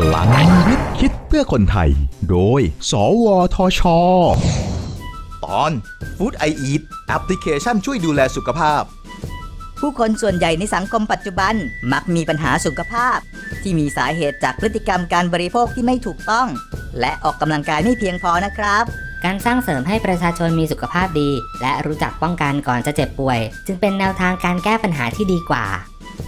พลังวิทย์คิดเพื่อคนไทย โดย สวทช ตอน Food I Eat แอปพลิเคชันช่วยดูแลสุขภาพ ผู้คนส่วนใหญ่ในสังคมปัจจุบันมักมีปัญหาสุขภาพ ที่มีสาเหตุจากพฤติกรรมการบริโภคที่ไม่ถูกต้อง และออกกำลังกายไม่เพียงพอนะครับการสร้างเสริมให้ประชาชนมีสุขภาพดี และรู้จักป้องกันก่อนจะเจ็บป่วย จึงเป็นแนวทางการแก้ปัญหาที่ดีกว่า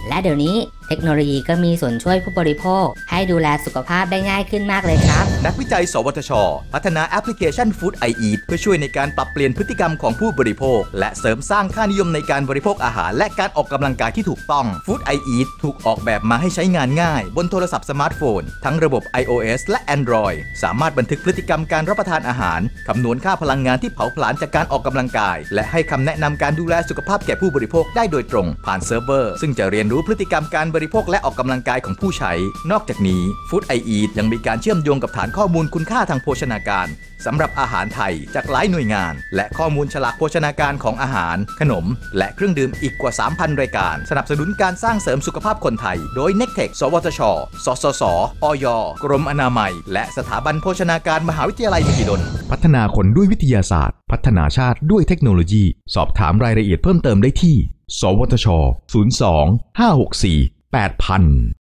และเดี๋ยวนี้เทคโนโลยีก็มีส่วนช่วยผู้บริโภค ให้ดูแลสุขภาพได้ง่ายขึ้นมากเลยครับ นักวิจัย สวทช พัฒนาแอปพลิเคชัน Food I Eat เพื่อช่วยในการปรับเปลี่ยนพฤติกรรมของผู้บริโภค และเสริมสร้างค่านิยมในการบริโภคอาหาร และการออกกำลังกายที่ถูกต้อง Food I Eat ถูกออกแบบมาให้ใช้งานง่าย บนโทรศัพท์สมาร์ทโฟน ทั้งระบบ iOS และ Android สามารถบันทึกพฤติกรรมการรับประทานอาหารคำนวณค่าพลังงานที่เผาผลาญจากการออกกำลังกาย และให้คำแนะนำการดูแลสุขภาพแก่ผู้บริโภคได้โดยตรง ผ่านเซิร์ฟเวอร์ ซึ่งจะเรียนรูู้้พฤติกรรมการบริโภคและออกกำลังกายของผู้ใช้ นอกจากนี้ Food I Eat ยังมีการเชื่อมโยงกับฐานข้อมูลคุณค่าทางโภชนาการสำหรับอาหารไทยจากหลายหน่วยงาน และข้อมูลฉลากโภชนาการของอาหาร ขนม และเครื่องดื่มอีกกว่า 3,000 รายการ สนับสนุนการสร้างเสริมสุขภาพคนไทย โดย n e c t e c สวทช สสส อยกรมอนามัย และสถาบันโภชนาการมหาวิทยาลัยมหิดล พัฒนาคนด้วยวิทยาศาสตร์ พัฒนาชาติด้วยเทคโนโลยี สอบถามรายละเอียดเพิ่มเติมได้ที่ สวทช 02 564 8000